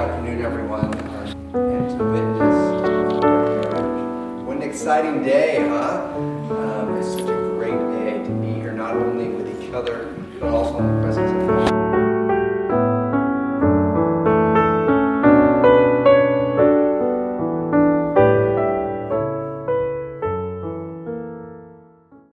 afternoon, everyone, and to witness What an exciting day, huh? Um, it's such a great day to be here, not only with each other, but also in the presence of